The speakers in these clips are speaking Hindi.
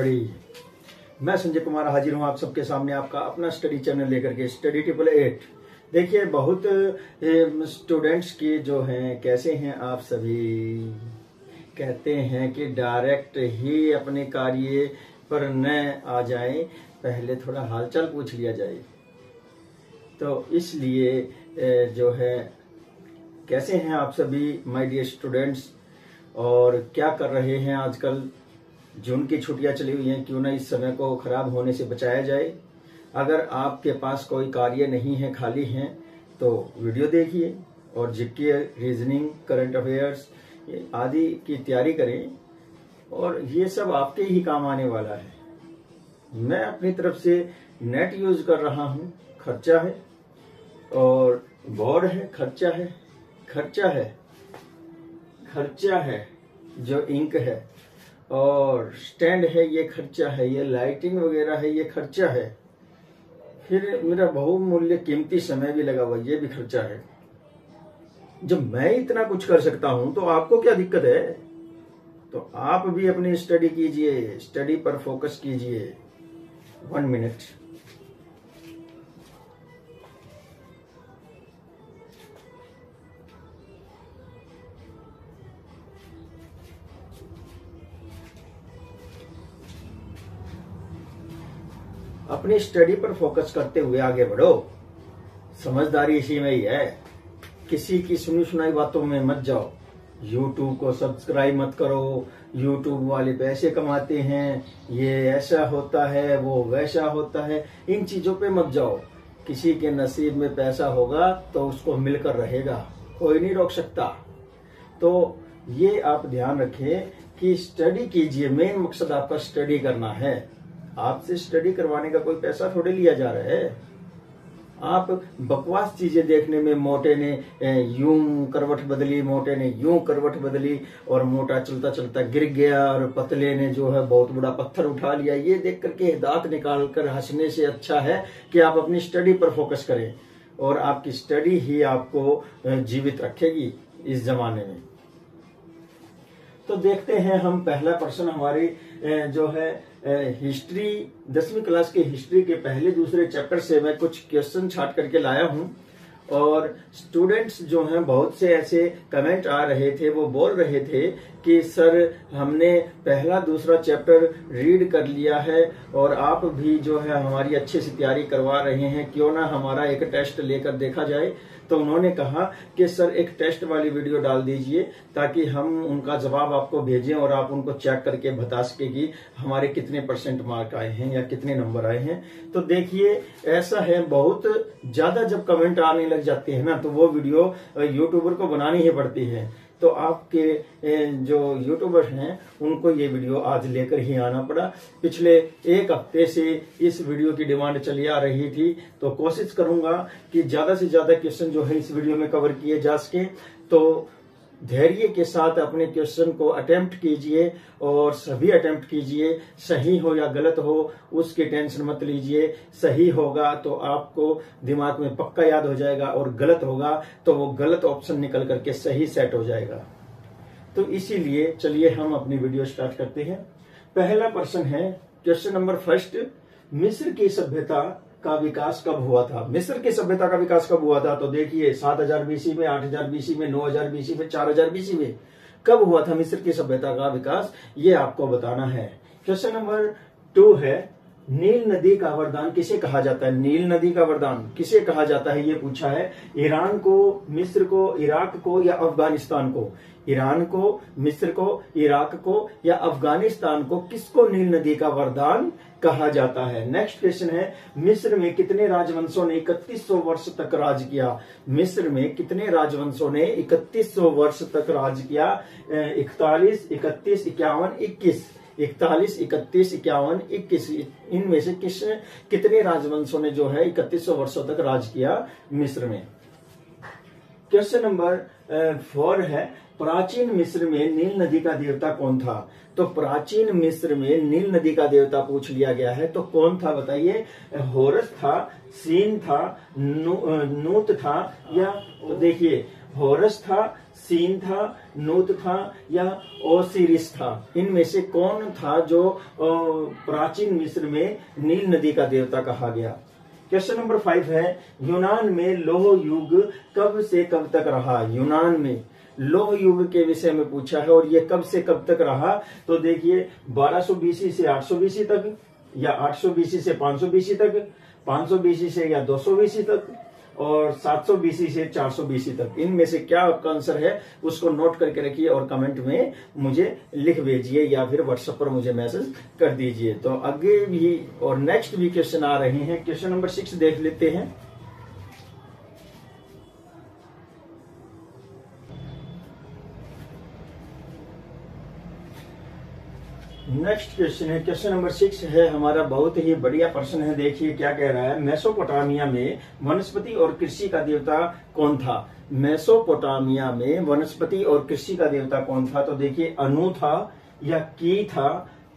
एवरीबॉडी मैं संजय कुमार हाजिर हूँ आप सबके सामने आपका अपना स्टडी चैनल लेकर के स्टडी ट्रिपल एट देखिए, बहुत स्टूडेंट्स की जो हैं, कैसे हैं आप सभी? कहते हैं कि डायरेक्ट ही अपने कार्य पर न आ जाएँ, पहले थोड़ा हालचाल पूछ लिया जाए। तो इसलिए जो है, कैसे हैं आप सभी माय डियर स्टूडेंट्स और क्या कर रहे हैं आजकल? जून की छुट्टियाँ चली हुई हैं, क्यों ना इस समय को खराब होने से बचाया जाए। अगर आपके पास कोई कार्य नहीं है, खाली हैं तो वीडियो देखिए और जीके रीजनिंग करंट अफेयर्स आदि की तैयारी करें। और ये सब आपके ही काम आने वाला है। मैं अपनी तरफ़ से नेट यूज़ कर रहा हूँ। खर्चा है और बोर्ड है, खर्चा है। खर्चा है। खर्चा है जो इंक है। और स्टैंड है, ये खर्चा है, ये लाइटिंग वगैरह है, ये खर्चा है। फिर मेरा बहुमूल्य कीमती समय भी लगा हुआ, ये भी खर्चा है। जब मैं इतना कुछ कर सकता हूँ तो आपको क्या दिक्कत है? तो आप भी अपनी स्टडी कीजिए स्टडी पर फोकस कीजिए। वन मिनट अपनी स्टडी पर फोकस करते हुए आगे बढ़ो। समझदारी इसी में ही है। किसी की सुनी सुनाई बातों में मत जाओ। यूट्यूब को सब्सक्राइब मत करो। यूट्यूब वाले पैसे कमाते हैं। ये ऐसा होता है, वो वैसा होता है। इन चीज़ों पे मत जाओ। किसी के नसीब में पैसा होगा तो उसको मिलकर रहेगा। कोई नहीं रोक सकता। तो ये आप ध्यान रखें कि स्टडी कीजिए। मेन मकसद आपका स्टडी करना है। आपसे स्टडी करवाने का कोई पैसा थोड़े लिया जा रहा है? आप बकवास चीज़ें देखने में, मोटे ने यूँ करवट बदली, मोटे ने यूँ करवट बदली और मोटा चलता चलता गिर गया और पतले ने जो है बहुत बड़ा पत्थर उठा लिया। ये देख करके दांत निकाल कर हंसने से अच्छा है कि आप अपनी स्टडी पर फोकस करें और आपकी स्टडी ही आपको जीवित रखेगी इस जमाने में। तो देखते हैं हम पहला प्रश्न हमारी जो है हिस्ट्री, दसवीं क्लास के हिस्ट्री के पहले दूसरे चैप्टर से मैं कुछ क्वेश्चन छाट करके लाया हूँ। और स्टूडेंट्स जो हैं, बहुत से ऐसे कमेंट आ रहे थे, वो बोल रहे थे कि, सर, हमने पहला दूसरा चैप्टर रीड कर लिया है और आप भी जो है, हमारी अच्छे से तैयारी करवा रहे हैं। क्यों ना हमारा एक टेस्ट लेकर देखा जाए। तो उन्होंने कहा कि, सर, एक टेस्ट वाली वीडियो डाल दीजिए ताकि हम उनका जवाब आपको भेजें और आप उनको चेक करके बता सके कि हमारे कितने परसेंट मार्क आए हैं या कितने नंबर आए हैं। तो देखिए, ऐसा है बहुत। ज़्यादा जब कमेंट आने लग जाते हैं ना तो वो वीडियो यूट्यूबर को बनानी ही पड़ती है। तो आपके जो यूट्यूबर्स हैं, उनको ये वीडियो आज लेकर ही आना पड़ा। पिछले एक हफ़्ते से इस वीडियो की डिमांड चली आ रही थी तो कोशिश करूँगा कि ज़्यादा से ज़्यादा क्वेश्चन जो है इस वीडियो में कवर किए जा सके। तो धैर्य के साथ अपने क्वेश्चन को अटेम्प्ट कीजिए और सभी अटेम्प्ट कीजिए, सही हो या गलत हो, उसकी टेंशन मत लीजिए। सही होगा तो आपको दिमाग में पक्का याद हो जाएगा और गलत होगा तो वो गलत ऑप्शन निकल करके सही सेट हो जाएगा। तो इसीलिए चलिए हम अपनी वीडियो स्टार्ट करते हैं। पहला प्रश्न है क्वेश्चन नंबर फ़र्स्ट मिस्र की सभ्यता का विकास कब हुआ था? मिस्र की सभ्यता का विकास कब हुआ था? तो देखिए, सात हज़ार बीसी में, आठ हज़ार बीसी में, नौ हज़ार बीसी में, चार हज़ार बीसी में कब हुआ था मिस्र की सभ्यता का विकास? ये आपको बताना है। क्वेश्चन नंबर टू है, नील नदी का वरदान किसे कहा जाता है? नील नदी का वरदान किसे कहा जाता है? ये पूछा है, ईरान को, मिस्र को, इराक को या अफ़गानिस्तान को? ईरान को, मिस्र को, इराक को या अफ़गानिस्तान को किसको नील नदी का वरदान कहा जाता है। नेक्स्ट क्वेश्चन है, मिस्र में कितने राजवंशों ने इकतीस वर्ष तक राज किया? मिस्र में कितने राजवंशों ने इकतीस वर्ष तक राज किया? इकतालीस, इकतीस, इक्यावन, इक्कीस। इकतालीस, इकतीस, इक्यावन, इक्कीस। इनमें से किस, कितने राजवंशों ने जो है इकतीस वर्षों तक राज किया मिस्र में? क्वेश्चन नंबर फोर है। प्राचीन मिस्र में नील नदी का देवता कौन था? तो प्राचीन मिस्र में नील नदी का देवता पूछ लिया गया है। तो कौन था बताइए? होरस था सीन था नू, नूत था या तो देखिए होरस था सीन था नूत था या ओसिरिस था। इनमें से कौन था जो प्राचीन मिस्र में नील नदी का देवता कहा गया? क्वेश्चन नंबर फाइव है यूनान में लोह युग कब से कब तक रहा? यूनान में। लोह युग के विषय में पूछा है और ये कब से कब तक रहा? तो देखिए 1200 बीसी से 800 बीसी तक या 800 बीसी से 500 बीसी तक 500 बीसी से या 200 बीसी तक और 700 बीसी से 400 बीसी तक। इनमें से क्या आपका आंसर है, उसको नोट करके रखिए और कमेंट में मुझे लिख भेजिए या फिर व्हाट्सएप पर मुझे मैसेज कर दीजिए। तो आगे भी और नेक्स्ट भी क्वेश्चन आ रहे हैं। क्वेश्चन नंबर सिक्स देख लेते हैं। नेक्स्ट क्वेश्चन है क्वेश्चन नंबर सिक्स है, हमारा बहुत ही बढ़िया प्रश्न है, देखिए क्या कह रहा है, मेसोपोटामिया में वनस्पति और कृषि का देवता कौन था? मेसोपोटामिया में वनस्पति और कृषि का देवता कौन था? तो देखिए, अनु था या की था,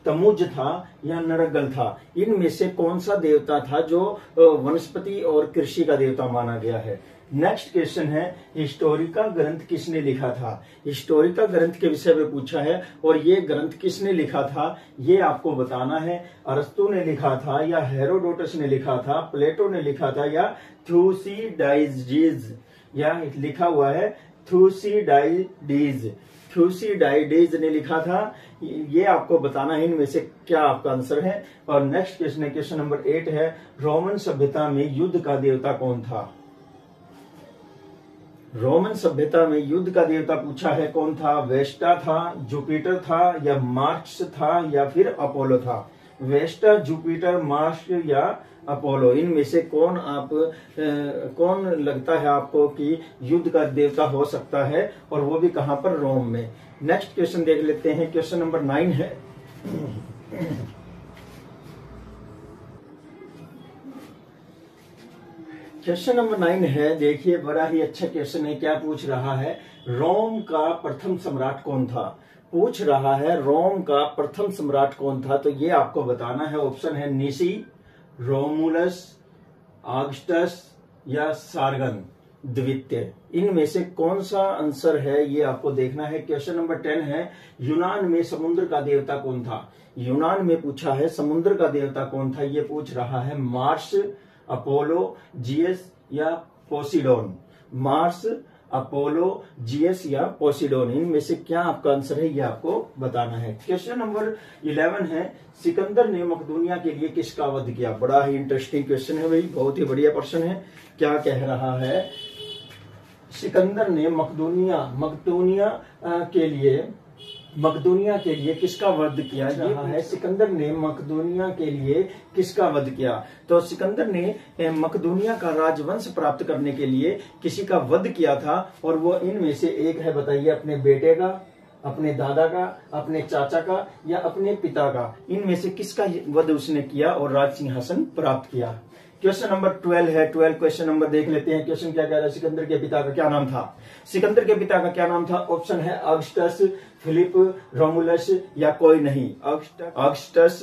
तमुज था या नरगल था, इनमें से कौन सा देवता था जो वनस्पति और कृषि का देवता माना गया है? नेक्स्ट क्वेश्चन है हिस्टोरिका ग्रंथ किसने लिखा था? हिस्टोरिका ग्रंथ के विषय में पूछा है, और ये ग्रंथ किसने लिखा था? ये आपको बताना है, अरस्तु ने लिखा था, या हेरोडोटस ने लिखा था, प्लेटो ने लिखा था, या थ्यूसीडाइजीज या लिखा हुआ है थ्यूसीडाइडीज थ्यूसीडाइडीज ने लिखा था, ये आपको बताना है, इनमें से क्या आपका आंसर है? और नेक्स्ट क्वेश्चन है क्वेश्चन नंबर एट है, रोमन सभ्यता में युद्ध का देवता कौन था? रोमन सभ्यता में युद्ध का देवता पूछा है कौन था? वेस्टा था जुपिटर था या मार्क्स था या फिर अपोलो था? वेस्टा जुपिटर मार्क्स या अपोलो इनमें से कौन आप ए, कौन लगता है आपको कि युद्ध का देवता हो सकता है? और वो भी कहाँ पर? रोम में। नेक्स्ट क्वेश्चन देख लेते हैं। क्वेश्चन नंबर नाइन है। क्वेश्चन नंबर नाइन है, देखिए, बड़ा ही अच्छा क्वेश्चन है, क्या पूछ रहा है? रोम का प्रथम सम्राट कौन था? पूछ रहा है, रोम का प्रथम सम्राट कौन था? तो ये आपको बताना है ऑप्शन है निसी, रोमुलस, आगस्टस या सारगन, द्वितीय। इनमें से कौन सा आंसर है, ये आपको देखना है। क्वेश्चन नंबर टेन है, यूनान में समुद्र का देवता कौन था? यूनान में पूछा है, समुद्र का देवता कौन था? ये पूछ रहा है, मार्स अपोलो, जीएस या पोसिडोन। मार्स, अपोलो, जीएस या पोसिडोन। इनमें से क्या आपका आंसर है, ये आपको बताना है। क्वेश्चन नंबर इलेवन है, सिकंदर ने मकदूनिया के लिए किसका वध किया? बड़ा ही इंटरेस्टिंग क्वेश्चन है भाई, बहुत ही बढ़िया प्रश्न है। क्या कह रहा है? सिकंदर ने मकदूनिया मकदूनिया के लिए मकदूनिया के लिए किसका वध किया? रहा है। सिकंदर ने मकदूनिया के लिए किसका वध किया? तो सिकंदर ने मकदूनिया का राजवंश प्राप्त करने के लिए किसी का वध किया था और वो इनमें से एक है बताइए अपने बेटे का अपने दादा का अपने चाचा का या अपने पिता का? इनमें से किसका वध उसने किया और राज सिंहासन प्राप्त किया? क्वेश्चन नंबर ट्वेल्व है। ट्वेल्व क्वेश्चन नंबर देख लेते हैं। क्वेश्चन क्या कह रहा है? सिकंदर के पिता का क्या नाम था? सिकंदर के पिता का क्या नाम था? ऑप्शन है अगस्टस फिलिप रोमुलस या कोई नहीं। अगस्टस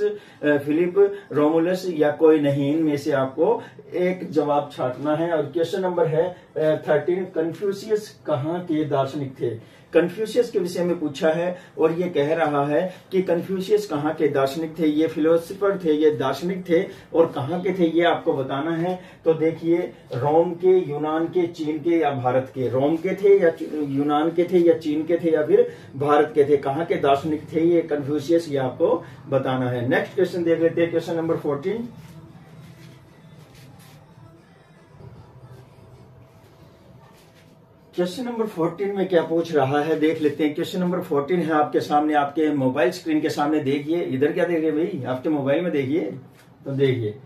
फिलिप रोमुलस या कोई नहीं। इनमें से आपको एक जवाब छाटना है और क्वेश्चन नंबर है थर्टीन कन्फ्यूशियस कहाँ के दार्शनिक थे? कन्फ्यूशियस के विषय में पूछा है और ये कह रहा है कि कन्फ्यूशियस कहाँ के दार्शनिक थे? ये फिलोसफर थे ये दार्शनिक थे और कहाँ के थे ये आपको बताना है। तो देखिए रोम के यूनान के चीन के या भारत के? रोम के थे या यूनान के थे या चीन के थे या फिर भारत के थे, कहाँ के दार्शनिक थे ये? कन्फ्यूशियस ये आपको बताना है। नेक्स्ट क्वेश्चन देख लेते हैं question number fourteen question number 14 में क्या पूछ रहा है? देख लेते हैं। क्वेश्चन नंबर 14 है आपके सामने, आपके मोबाइल स्क्रीन के सामने। देखिए, इधर क्या देखिए भाई? आपके मोबाइल में देखिए। तो देखिए।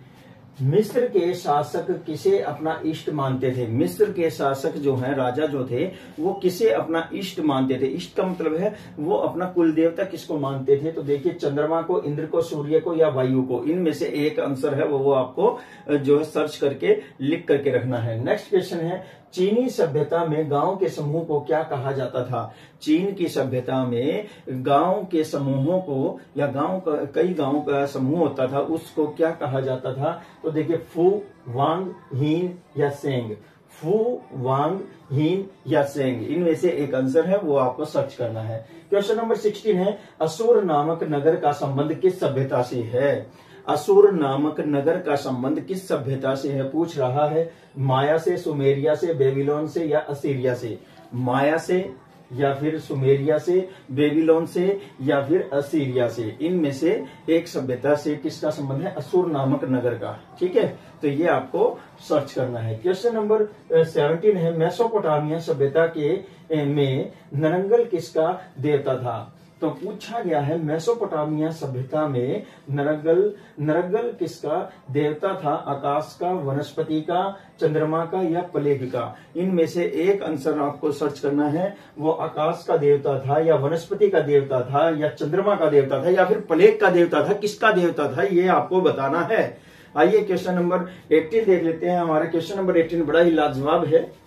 मिस्र के शासक किसे अपना इष्ट मानते थे? मिस्र के शासक जो हैं, राजा जो थे, वो किसे अपना इष्ट मानते थे? इष्ट का मतलब है, वो अपना कुल देवता किसको मानते थे? तो देखिए, चंद्रमा को, इंद्र को, सूर्य को या वायु को, इनमें से एक आंसर है, वो वो आपको, जो है, सर्च करके, लिख करके रखना है। नेक्स्ट क्वेश्चन है चीनी सभ्यता में गाँव के समूह को क्या कहा जाता था? चीन की सभ्यता में गाँव के समूहों को या गाँव का, कई गाँव का समूह होता था, उसको क्या कहा जाता था? तो देखिए, फू, वांग, हीन या सेंग। फू, वांग, हीन या सेंग। इनमें से एक आंसर है, वो आपको सर्च करना है। क्वेश्चन नंबर सिक्सटीन है, असुर नामक नगर का संबंध किस सभ्यता से है? असुर नामक नगर का संबंध किस सभ्यता से है? पूछ रहा है, माया से, सुमेरिया से, बेबीलोन से या असीरिया से? माया से या फिर सुमेरिया से, बेबीलोन से या फिर असीरिया से? इनमें से एक सभ्यता से किसका संबंध है? असुर नामक नगर का। ठीक है? तो ये आपको सर्च करना है। क्वेश्चन नंबर सेवनटीन है, मेसोपोटामिया सभ्यता के में नरंगल किसका देवता था? तो पूछा गया है, मेसोपोटामिया सभ्यता में नरगल नरगल किसका? देवता था, आकाश का, वनस्पति का, चंद्रमा का या प्लेग का? इनमें से एक आंसर आपको सर्च करना है, वो आकाश का देवता था या वनस्पति का देवता था या चंद्रमा का देवता था या फिर प्लेग का देवता था, किसका देवता था, ये आपको बताना है। आइए क्वेश्चन नंबर 18 देख लेते हैं, हमारा क्वेश्चन नंबर 18 बड़ा ही लाजवाब है।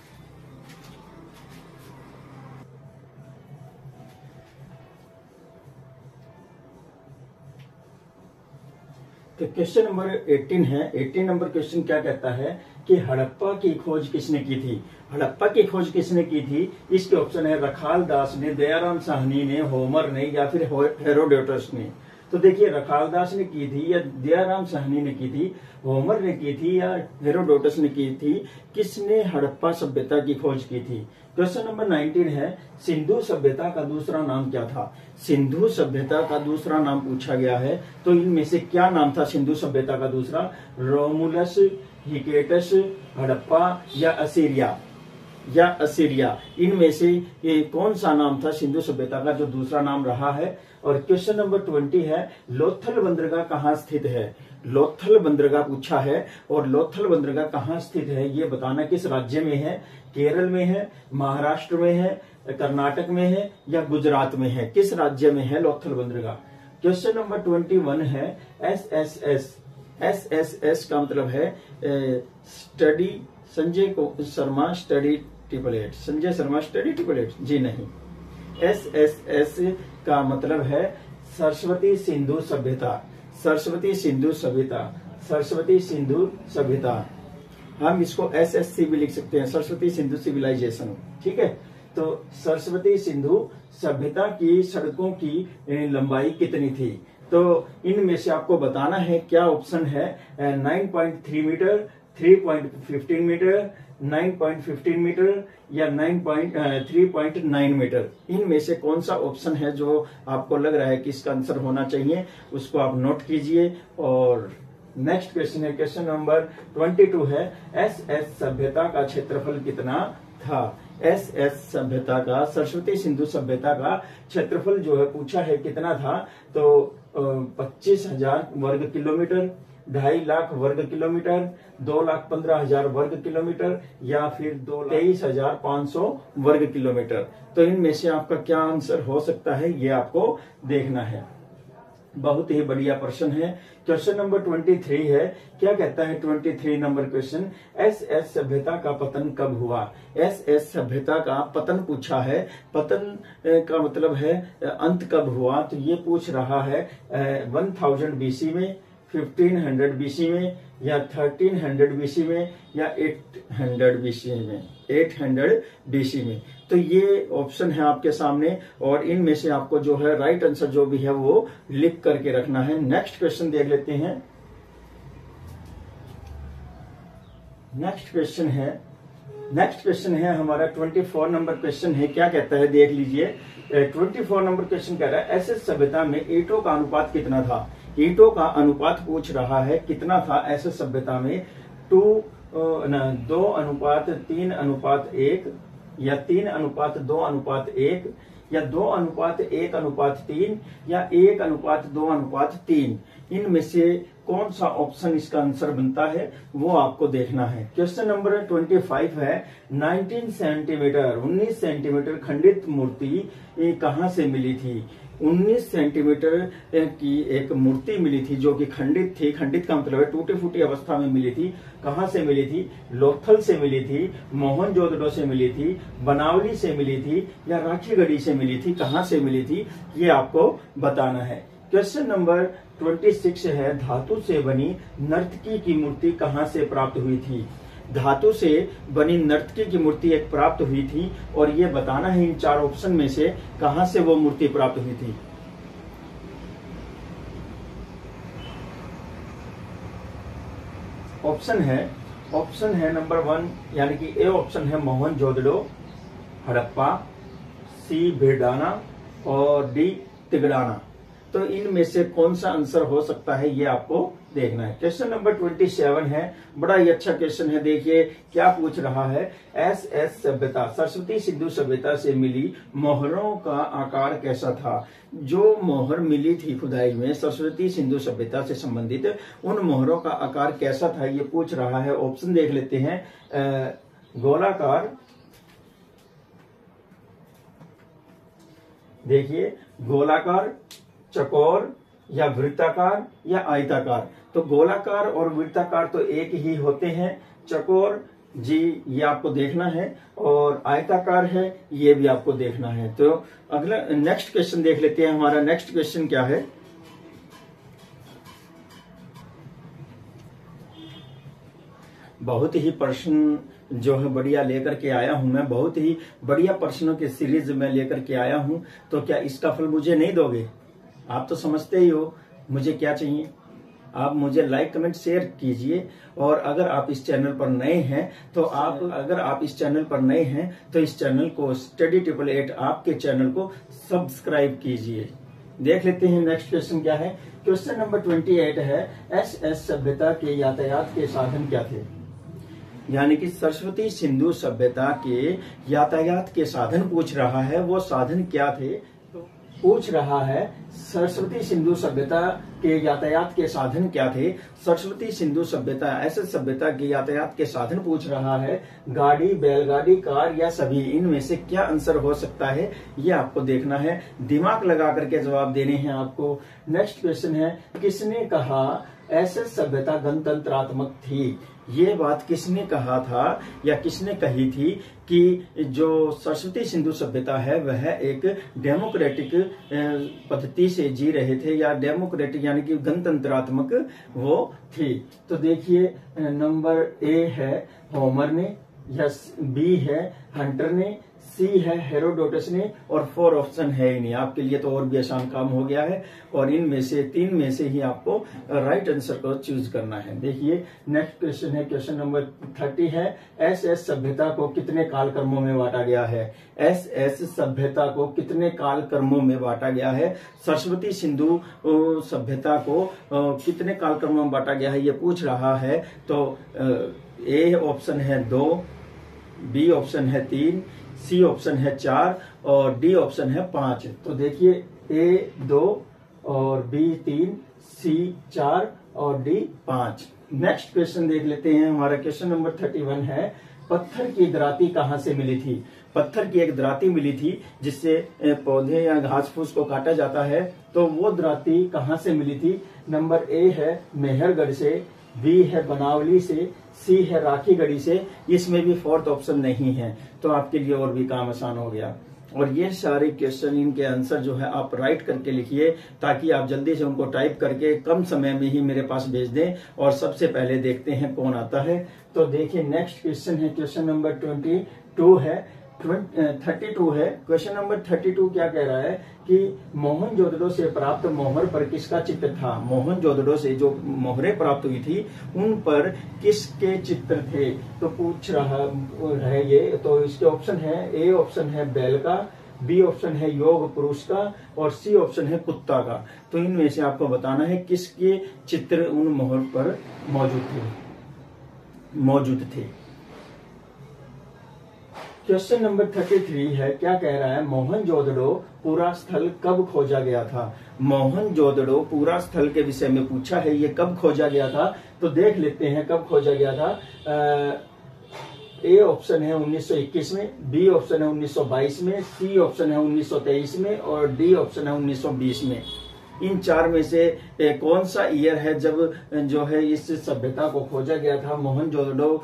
तो क्वेश्चन नंबर 18 है। 18 नंबर क्वेश्चन क्या कहता है कि हड़प्पा की खोज किसने की थी? हड़प्पा की खोज किसने की थी? इसके ऑप्शन है रखाल दास ने, दयाराम साहनी ने, होमर ने या फिर हेरोडोटस ने। तो देखिए रखाल दास ने की थी या दयाराम साहनी ने की थी, होमर ने की थी या हेरोडोटस ने की थी, किसने हड़प्पा सभ्यता की खोज की थी? क्वेश्चन नंबर 19 है, सिंधु सभ्यता का दूसरा नाम क्या था? सिंधु सभ्यता का दूसरा नाम पूछा गया है तो इनमें से क्या नाम था सिंधु सभ्यता का दूसरा? रोमुलस, हिकेटस, हड़प्पा या असीरिया? या असीरिया। इनमें से ये कौन सा नाम था सिंधु सभ्यता का जो दूसरा नाम रहा है? और क्वेश्चन नंबर ट्वेंटी है, लोथल बंदरगाह कहाँ स्थित है? लोथल बंदरगाह पूछा है, और लोथल बंदरगाह कहाँ स्थित है ये बताना किस राज्य में है? केरल में है, महाराष्ट्र में है, कर्नाटक में है, या गुजरात में है? किस राज्य में है लोथल बंदरगाह? क्वेश्चन नंबर ट्वेंटी वन है S S S S S S का मतलब है study Sanjay Sharma study triple eight Sanjay Sharma study triple eight जी नहीं। एस एस एस का मतलब है सरस्वती सिंधु सभ्यता। सरस्वती सिंधु सभ्यता। सरस्वती सिंधु सभ्यता। हम इसको एस एस सी भी लिख सकते हैं, सरस्वती सिंधु सिविलाइजेशन ठीक है? तो सरस्वती सिंधु सभ्यता की सड़कों की लंबाई कितनी थी? तो इनमें से आपको बताना है क्या ऑप्शन है 9.3 मीटर 3.15 मीटर 9.15 मीटर या 9.3.9 मीटर इनमें से कौन सा ऑप्शन है जो आपको लग रहा है कि इसका आंसर होना चाहिए, उसको आप नोट कीजिए। और नेक्स्ट क्वेश्चन है क्वेश्चन नंबर 22 है एस एस सभ्यता का क्षेत्रफल कितना था? एस एस सभ्यता का, सरस्वती सिंधु सभ्यता का क्षेत्रफल जो है, पूछा है कितना था? तो पच्चीस हज़ार वर्ग किलोमीटर। ढाई लाख वर्ग किलोमीटर, दो लाख पंद्रह हज़ार वर्ग किलोमीटर या फिर दो तेईस हज़ार पाँच सौ वर्ग किलोमीटर। तो इनमें से आपका क्या आंसर हो सकता है, ये आपको देखना है। बहुत ही बढ़िया प्रश्न है। क्वेश्चन नंबर ट्वेंटी थ्री है। क्या कहता है twenty three number question? S S सभ्यता का पतन कब हुआ? एस एस सभ्यता का पतन पूछा है। पतन का मतलब है अंत कब हुआ? तो ये पूछ रहा है वन थाउज़ेंड बीसी में। 1500 बीसी में, या 1300 बीसी में, या 800 बीसी में 800 बीसी में। तो ये ऑप्शन है आपके सामने, और इनमें से आपको जो है राइट right आंसर जो भी है वो लिख करके रखना है। नेक्स्ट क्वेश्चन देख लेते हैं। नेक्स्ट क्वेश्चन है। नेक्स्ट क्वेश्चन है हमारा 24 नंबर क्वेश्चन है। क्या कहता है? देख लीजिए। 24 नंबर क्वेश्चन कह रहा है ऐसे सभ्यता में ईटों का अनुपात कितना था? ईटों का अनुपात पूछ रहा है, कितना था ऐसे सभ्यता में? टू दो अनुपात, तीन अनुपात एक, या तीन अनुपात, दो अनुपात एक, या दो अनुपात एक अनुपात तीन, या एक अनुपात दो अनुपात तीन। इनमें से कौन सा ऑप्शन इसका आंसर बनता है, वो आपको देखना है। क्वेश्चन नंबर ट्वेंटी फाइव है 19 सेंटीमीटर 19 सेंटीमीटर खंडित मूर्ति कहाँ से मिली थी? 19 सेंटीमीटर की एक मूर्ति मिली थी जो कि खंडित थी, खंडित का मतलब है टूटी फूटी अवस्था में मिली थी। कहाँ से मिली थी? लोथल से मिली थी मोहन जोदड़ो से मिली थी, बनावली से मिली थी या राखीगढ़ी से मिली थी? कहाँ से मिली थी? ये आपको बताना है। क्वेश्चन नंबर 26 है, धातु से बनी नर्तकी की मूर्ति कहाँ से प्राप्त हुई थी? धातु से बनी नर्तकी की मूर्ति एक प्राप्त हुई थी और ये बताना है इन चार ऑप्शन में से कहा से वो मूर्ति प्राप्त हुई थी। ऑप्शन है ऑप्शन है नंबर वन यानी कि ए ऑप्शन है मोहन जोदड़ो, हड़प्पा सी भिडाना और डी तिगड़ाना। तो इनमें से कौन सा आंसर हो सकता है, ये आपको देखना है। क्वेश्चन नंबर ट्वेंटी सेवन है। बड़ा ही अच्छा क्वेश्चन है। देखिए, क्या पूछ रहा है? एस एस सभ्यता, सरस्वती सिंधु सभ्यता से मिली मोहरों का आकार कैसा था? जो मोहर मिली थी खुदाई में, सरस्वती सिंधु सभ्यता से संबंधित, उन मोहरों का आकार कैसा था? ये पूछ रहा है। ऑप्शन देख लेते हैं। गोलाकार। देखिए, गोलाकार। चकोर या वृत्ताकार या आयताकार। तो गोलाकार और वृत्ताकार तो एक ही होते हैं। चकोर, जी, ये आपको देखना है और आयताकार है, ये भी आपको देखना है। तो अगला नेक्स्ट क्वेश्चन देख लेते हैं हमारा। नेक्स्ट क्वेश्चन क्या है? बहुत ही प्रश्न जो है बढ़िया लेकर के आया हूँ मैं। बहुत ही बढ़िया प्रश्नों के सीरीज़ में लेकर के आया हूँ। तो क्या इसका फल मुझे नहीं दोगे? आप तो समझते ही हो मुझे क्या चाहिए? आप मुझे लाइक कमेंट शेयर कीजिए। और अगर आप इस चैनल पर नए हैं तो आप अगर आप इस चैनल पर नए हैं तो इस चैनल को स्टडी ट्रिपल एट आपके चैनल को सब्सक्राइब कीजिए। देख लेते हैं नेक्स्ट क्वेश्चन क्या है? क्वेश्चन नंबर ट्वेंटी एट है एस एस सभ्यता के यातायात के साधन क्या थे? यानी कि सरस्वती सिंधु सभ्यता के यातायात के साधन पूछ रहा है वो साधन क्या थे? पूछ रहा है, सरस्वती सिंधु सभ्यता के यातायात के साधन क्या थे? सरस्वती सिंधु सभ्यता, ऐसे सभ्यता के यातायात के साधन पूछ रहा है, गाड़ी, बैलगाड़ी, कार या सभी, इनमें से क्या आंसर हो सकता है? ये आपको देखना है। दिमाग लगा करके जवाब देने हैं आपको। नेक्स्ट क्वेश्चन है, किसने कहा ऐसे सभ्यता गणतंत्रात्मक थी। ये बात किसने कहा था या किसने कही थी कि जो सरस्वती सिंधु सभ्यता है, वह एक डेमोक्रेटिक पद्धति से जी रहे थे या डेमोक्रेटिक यानी कि गणतंत्रात्मक वो थी। तो देखिए नंबर ए है होमर ने या बी है हंटर ने सी है हेरोडोटस ने और फोर ऑप्शन है ही नहीं। आपके लिए तो और भी आसान काम हो गया है और इनमें से, तीन में से ही आपको राइट आंसर को चूज़ करना है। देखिए नेक्स्ट क्वेश्चन है क्वेश्चन नंबर थर्टी है। एस एस सभ्यता को कितने काल कर्मों में बांटा गया है? एस एस सभ्यता को कितने काल कर्मों में बांटा गया है? सरस्वती सिंधु सभ्यता को कितने काल कर्मों में बांटा गया है? ये पूछ रहा है। तो ए ऑप्शन है दो बी ऑप्शन है तीन सी ऑप्शन है चार और डी ऑप्शन है पाँच। तो देखिए ए दो और बी तीन सी चार और डी पाँच। नेक्स्ट क्वेश्चन देख लेते हैं। हमारा क्वेश्चन नंबर थर्टी वन है, पत्थर की दराती कहाँ से मिली थी? पत्थर की एक दराती मिली थी, जिससे पौधे या घास फूस को काटा जाता है तो वो दराती कहाँ से मिली थी? नंबर ए है मेहरगढ़ से बी है बनावली से सी है राखी गढ़ी से, इसमें भी फोर्थ ऑप्शन नहीं है। तो आपके लिए और भी काम आसान हो गया। और ये सारे क्वेश्चन इनके आंसर जो है आप राइट करके लिखिए, ताकि आप जल्दी से उनको टाइप करके कम समय में ही मेरे पास भेज दें, और सबसे पहले देखते हैं कौन आता है। तो देखिए नेक्स्ट क्वेश्चन है क्वेश्चन नंबर ट्वेंटी टू है। थर्टी टू है। क्वेश्चन नंबर थर्टी टू क्या कह रहा है कि मोहन जोदड़ो से प्राप्त मोहर पर किसका चित्र था? मोहन जोदड़ो से जो मोहरे प्राप्त हुई थी, उन पर किसके चित्र थे? तो पूछ रहा है ये तो इसके ऑप्शन है। ए ऑप्शन है बैल का बी ऑप्शन है योग पुरुष का, और सी ऑप्शन है कुत्ता का। तो इनमें से आपको बताना है किसके चित्र उन मोहर पर मौजूद थे। मौजूद थे। क्वेश्चन नंबर थर्टी थ्री है, क्या कह रहा है, मोहन जोदड़ो पूरा स्थल कब खोजा गया था? मोहन जोदड़ो पूरा स्थल के विषय में पूछा है, ये कब खोजा गया था? तो देख लेते हैं कब खोजा गया था। ए ऑप्शन है 1921 में, बी ऑप्शन है 1922 में, सी ऑप्शन है 1923 में और डी ऑप्शन है 1920 में। इन चार में से कौन सा ईयर है जब जो है इस सभ्यता को खोजा गया था, मोहन जोदड़ो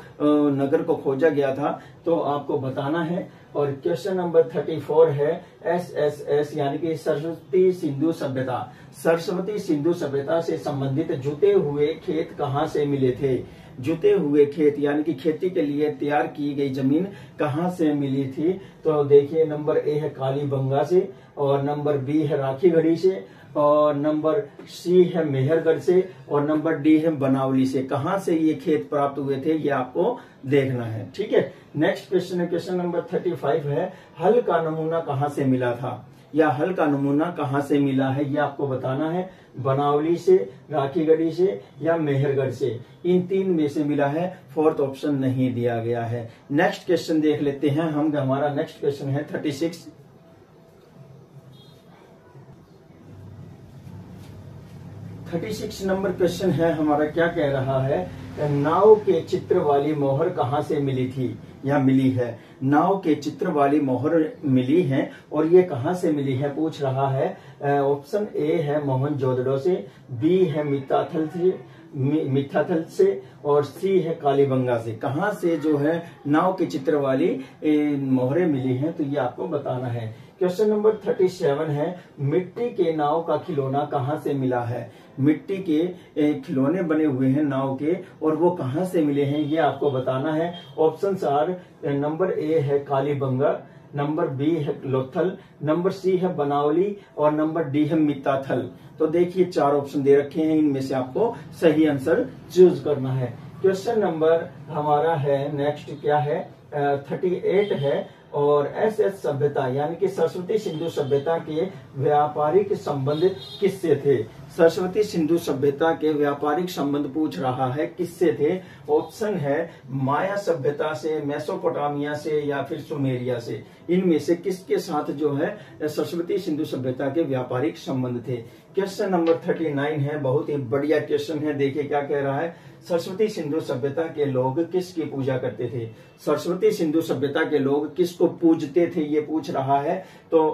नगर को खोजा गया था? तो आपको बताना है। और क्वेश्चन नंबर थर्टी फोर है एस एस एस यानी कि सरस्वती सिंधु सभ्यता। सरस्वती सिंधु सभ्यता से संबंधित जुटे हुए खेत कहाँ से मिले थे? जुते हुए खेत, यानी कि खेती के लिए तैयार की गई ज़मीन कहाँ से मिली थी? तो देखिए नंबर ए है काली बंगा से और नंबर बी है राखी घड़ी से। और नंबर सी है मेहरगढ़ से और नंबर डी है बनावली से। कहा से ये खेत प्राप्त हुए थे, ये आपको देखना है। ठीक है? नेक्स्ट क्वेश्चन है क्वेश्चन नंबर थर्टी फाइव है, हल का नमूना कहाँ से मिला था? या हल का नमूना कहाँ से मिला है, ये आपको बताना है। बनावली से, राखीगढ़ी से या मेहरगढ़ से। इन तीन में से मिला है फोर्थ ऑप्शन नहीं दिया गया है। नेक्स्ट क्वेश्चन देख लेते हैं हम, हमारा नेक्स्ट क्वेश्चन है thirty six thirty six number question है, हमारा क्या कह रहा है नाव के चित्र वाली मोहर कहाँ से मिली थी? या मिली है? नाव के चित्र वाली मोहर मिली है और ये कहाँ से मिली है? पूछ रहा है। ऑप्शन ए है मोहन जोदड़ो से, बी है मिताथल से मिथाथल से और सी है कालीबंगा से। कहा से जो है नाव के चित्र वाली मोहरे मिली हैं तो ये आपको बताना है। क्वेश्चन नंबर थर्टी सेवन है, मिट्टी के नाव का खिलौना कहाँ से मिला है? मिट्टी के खिलौने बने हुए हैं नाव के, और वो कहाँ से मिले हैं, ये आपको बताना है। ऑप्शन आर नंबर ए है कालीबंगा नंबर बी है लोथल, नंबर सी है बनावली और नंबर डी है मिताथल। तो देखिए चार ऑप्शन दे रखे हैं, इनमें से आपको सही आंसर चूज़ करना है। क्वेश्चन नंबर हमारा है नेक्स्ट क्या है? थर्टी एट है और एस एस सभ्यता, यानी कि सरस्वती सिंधु सभ्यता के व्यापारिक संबंध किससे थे? सरस्वती सिंधु सभ्यता के व्यापारिक संबंध पूछ रहा है, किससे थे? ऑप्शन है, माया सभ्यता से, मेसोपोटामिया से या फिर सुमेरिया से। इनमें से किसके साथ जो है, सरस्वती सिंधु सभ्यता के व्यापारिक संबंध थे? क्वेश्चन नंबर थर्टी नाइन है, बहुत ही बढ़िया क्वेश्चन है, देखिए क्या कह रहा है। सरस्वती सिंधु सभ्यता के लोग किसकी पूजा करते थे? सरस्वती सिंधु सभ्यता के लोग किसको पूजते थे, ये पूछ रहा है। तो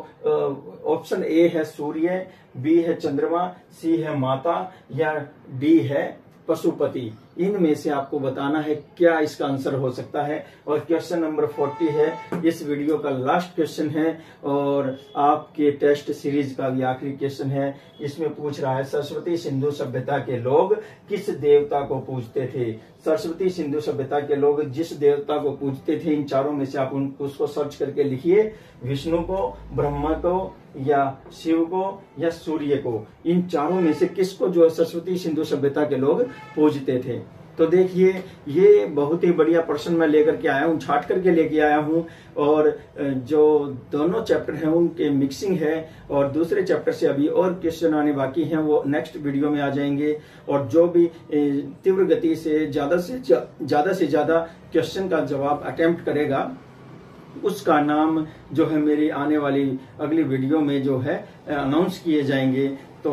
ऑप्शन ए है सूर्य बी है चंद्रमा, सी है माता, या डी है पशुपति। इनमें से आपको बताना है क्या इसका आंसर हो सकता है। और क्वेश्चन नंबर फोर्टी है, इस वीडियो का लास्ट क्वेश्चन है, और आपके टेस्ट सीरीज़ का भी आखिरी क्वेश्चन है। इसमें पूछ रहा है, सरस्वती सिंधु सभ्यता के लोग किस देवता को पूजते थे? सरस्वती सिंधु सभ्यता के लोग जिस देवता को पूजते थे, इन चारों में से आप उन, उसको सर्च करके लिखिए। विष्णु को, ब्रह्मा को, या शिव को, या सूर्य को। इन चारों में से किसको जो है सरस्वती सिंधु सभ्यता के लोग पूजते थे? तो देखिए, ये बहुत ही बढ़िया प्रश्न मैं लेकर के आया हूँ, छाट करके लेके आया हूँ। और जो दोनों चैप्टर हैं, उनके मिक्सिंग है, और दूसरे चैप्टर से अभी और क्वेश्चन आने बाकी हैं, वो नेक्स्ट वीडियो में आ जाएँगे। और जो भी तीव्र गति से ज़्यादा से ज़्यादा से ज़्यादा क्वेश्चन का जवाब अटेम्प्ट करेगा, उसका नाम जो है मेरी आने वाली अगली वीडियो में जो है अनाउंस किए जाएँगे। तो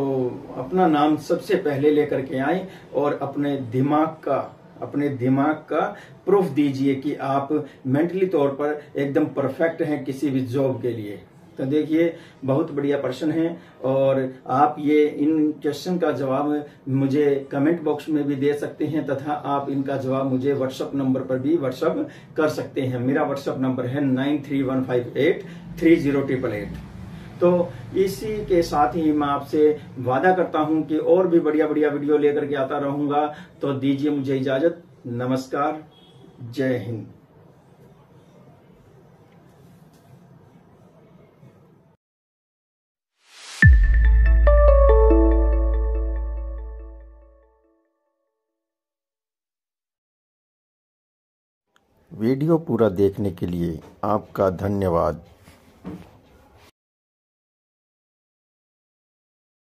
अपना नाम सबसे पहले लेकर के आए और अपने दिमाग का, अपने दिमाग का प्रूफ दीजिए कि आप मेंटली तौर पर एकदम परफेक्ट हैं किसी भी जॉब के लिए। तो देखिए, बहुत बढ़िया प्रश्न है और आप ये, इन क्वेश्चन का जवाब मुझे कमेंट बॉक्स में भी दे सकते हैं तथा आप इनका जवाब मुझे व्हाट्सएप नंबर पर भी व्हाट्सएप कर सकते हैं। मेरा व्हाट्सएप नंबर है nine three one five eight three zero triple eight तो इसी के साथ ही मैं आपसे वादा करता हूँ कि और भी बढ़िया बढ़िया वीडियो लेकर के आता रहूँगा। तो दीजिए मुझे इजाज़त। नमस्कार। जय हिंद। वीडियो पूरा देखने के लिए आपका धन्यवाद।